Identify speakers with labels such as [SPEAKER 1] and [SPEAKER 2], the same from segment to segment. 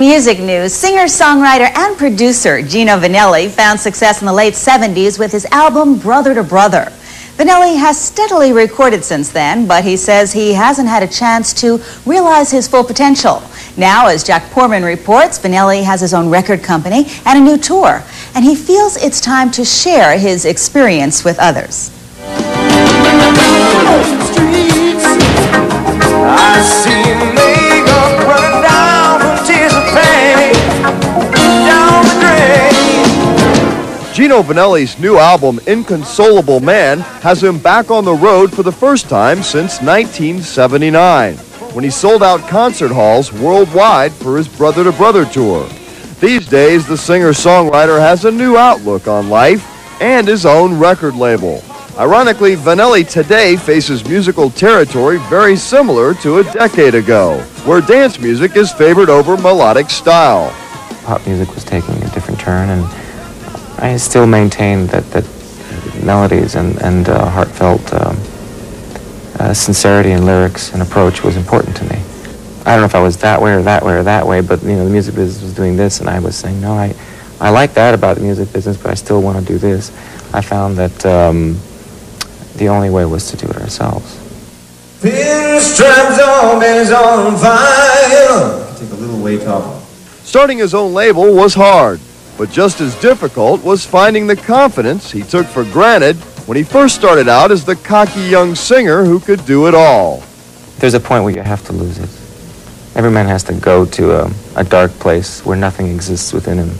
[SPEAKER 1] Music news. Singer, songwriter, and producer Gino Vannelli found success in the late 70s with his album Brother to Brother. Vannelli has steadily recorded since then, but he says he hasn't had a chance to realize his full potential. Now, as Jack Poorman reports, Vannelli has his own record company and a new tour, and he feels it's time to share his experience with others.
[SPEAKER 2] Gino Vannelli's new album, Inconsolable Man, has him back on the road for the first time since 1979, when he sold out concert halls worldwide for his Brother to Brother tour. These days, the singer-songwriter has a new outlook on life and his own record label. Ironically, Vannelli today faces musical territory very similar to a decade ago, where dance music is favored over melodic style.
[SPEAKER 3] Pop music was taking a different turn, and I still maintain that, that melodies and, and uh, heartfelt um, uh, sincerity in lyrics and approach was important to me. I don't know if I was that way or that way or that way, but you know the music business was doing this, and I was saying, no, I, I like that about the music business, but I still want to do this. I found that um, the only way was to do it ourselves.
[SPEAKER 4] Pinstripes always on fire. Take a little weight off.
[SPEAKER 2] Starting his own label was hard. But just as difficult was finding the confidence he took for granted when he first started out as the cocky young singer who could do it all.
[SPEAKER 3] There's a point where you have to lose it. Every man has to go to a, a dark place where nothing exists within him,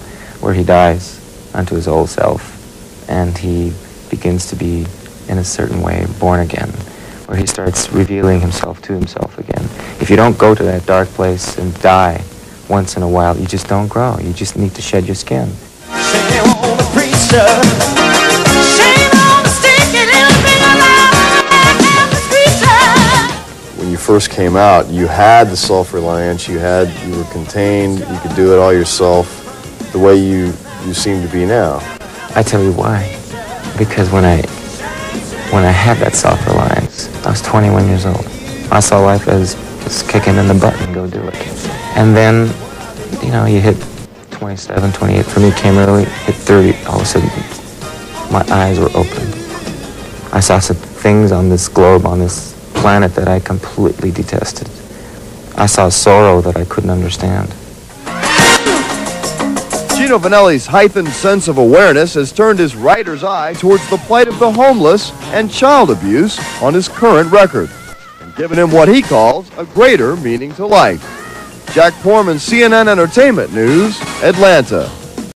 [SPEAKER 3] where he dies unto his old self, and he begins to be, in a certain way, born again, where he starts revealing himself to himself again. If you don't go to that dark place and die, once in a while. You just don't grow. You just need to shed your skin.
[SPEAKER 5] When you first came out, you had the self-reliance, you had, you were contained, you could do it all yourself, the way you, you seem to be now.
[SPEAKER 3] I tell you why. Because when I, when I had that self-reliance, I was 21 years old. I saw life as just kicking in the butt and go do it. And then, you know, you hit 27, 28. For me, came early, hit 30. All of a sudden, my eyes were open. I saw some things on this globe, on this planet that I completely detested. I saw sorrow that I couldn't understand.
[SPEAKER 2] Gino Vannelli's heightened sense of awareness has turned his writer's eye towards the plight of the homeless and child abuse on his current record And given him what he calls a greater meaning to life. Jack Poorman, CNN Entertainment News, Atlanta.